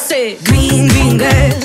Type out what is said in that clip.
Say, Green, green girl.